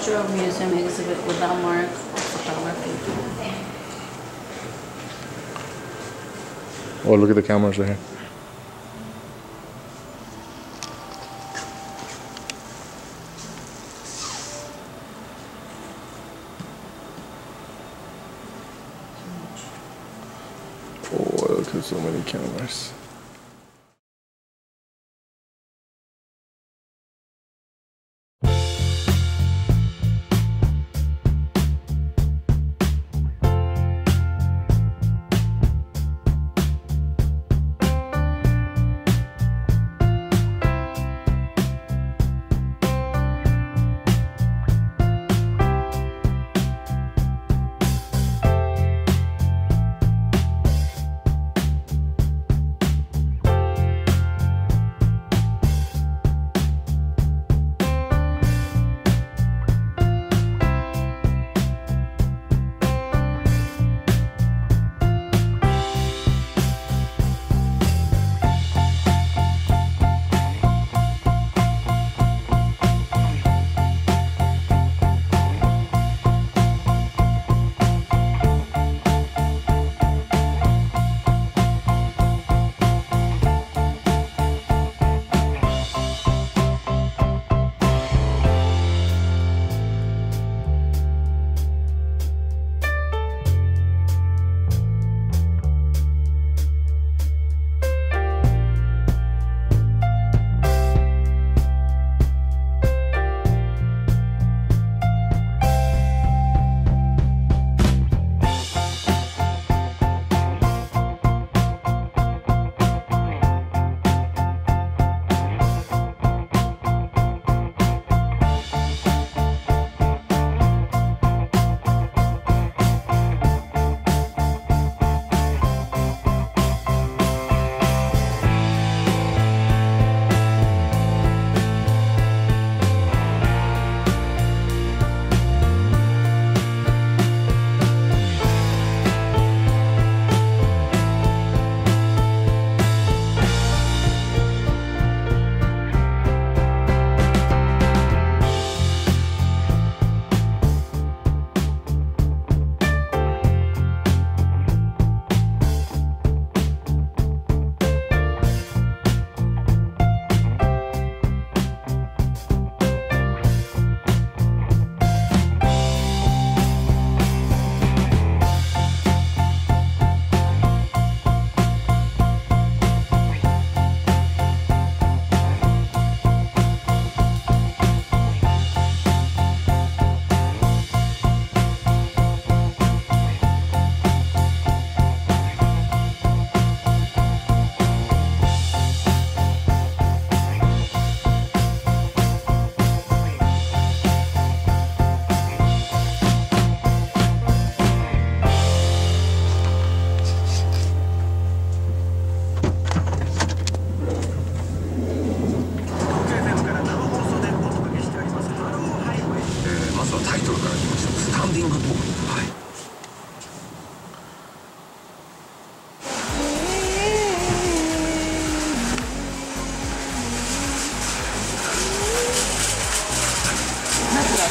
Cultural Museum exhibit without mark photography. Oh, look at the cameras right here. Oh, look at so many cameras.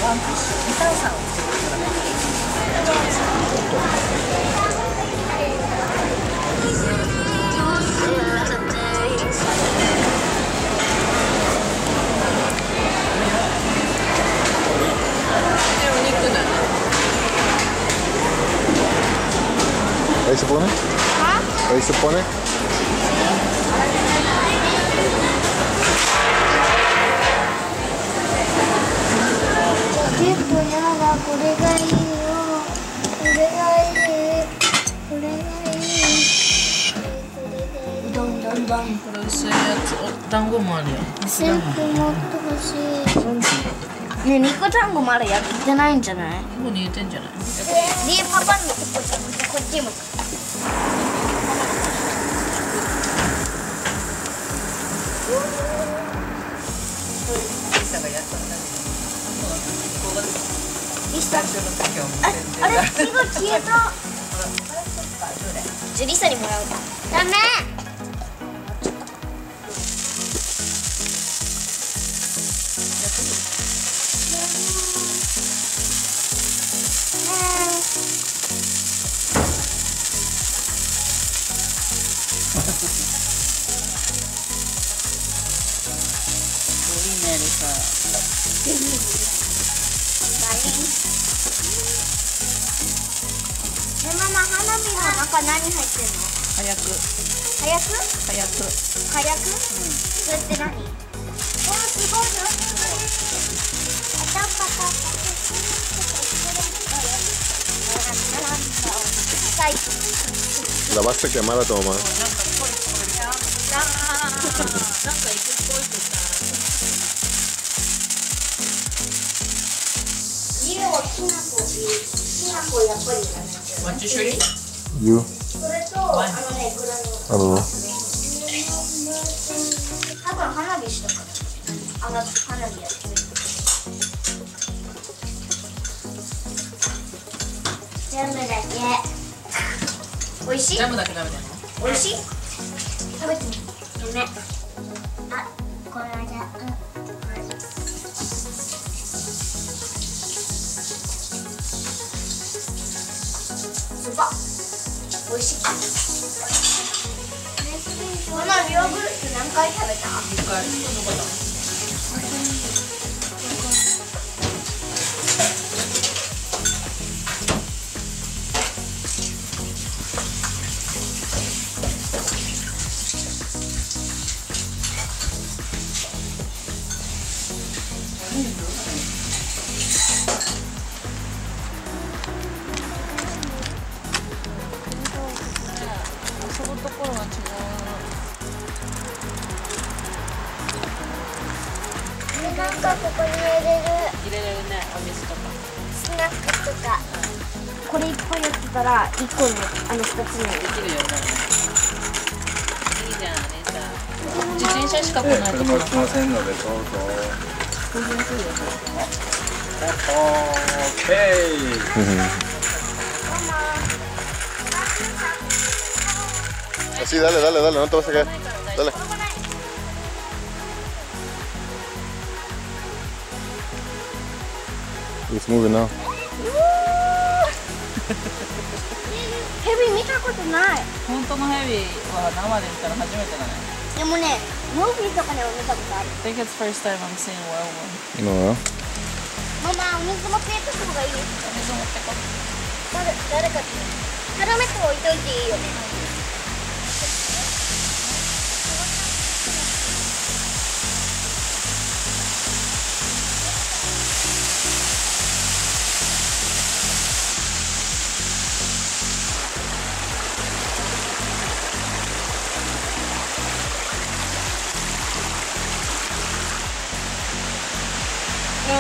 Ahí se pone. Ahí se pone. 構やだこれがいいよ。これがいい。これがいい。どんどんどん。これ薄いやつ。お団子もあるよ。スープもっと欲しいねえ肉団子まだやってないんじゃない？ここに入れてんじゃない？でパパのとこじゃなくてこっちもああれ火が消えた。ジュリサにもらう。ダメ。マ花火の中何入ってんの早く。火薬早く。火薬それって何おーすごいよパタパタパタ La vas a quemar a tu mamá. なんかぽいぽいあーなんか行く。っぽいってさきなこきなこやっぱりいらないけど What you shooting? れとあの？ね.多分花火したからあの花火やってる全部だけ。美味しい？ジャムだけ食べてんの？美味しい。食べてあこの間うんすば美味しい。このヨーグルト何回食べた一回ぱいやったら1個のあの2つのできるよねいいじゃんねさ自転車しか来ないところ車来ませんのでどうぞ。オッケー。Sí, dale, dale, dale, no te vas a caer. Dale. It's moving now. ヘビ見たことない。本当のヘビは生で見たら初めてだね。でもねムービーとかでも見たことある。I think it's first time I'm seeing No, no. ママお水持ってがいい。お水持ってこ。誰誰かヘルメット置いといていいよね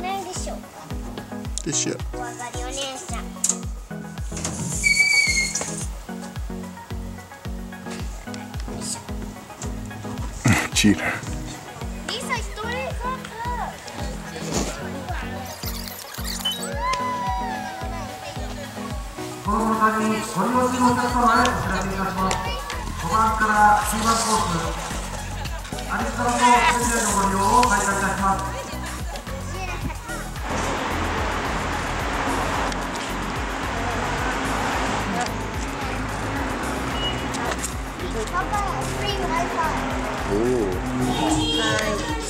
ないでしょ This shit. 怖がりお姉さん Cheater. リサ一人かこの他にご利用中のお客様へお知らせいたします。5番から9番コース、アリスタロとセミナのご利用を開催いたします。Papa, free Wi-Fi. Ooh. Nice.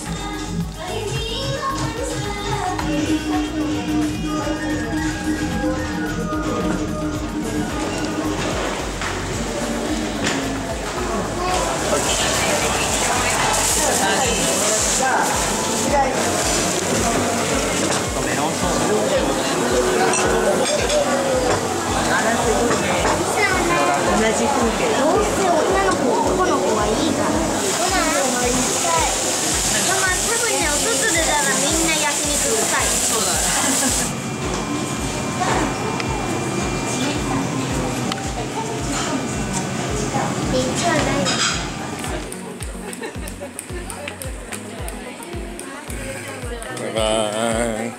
Bye.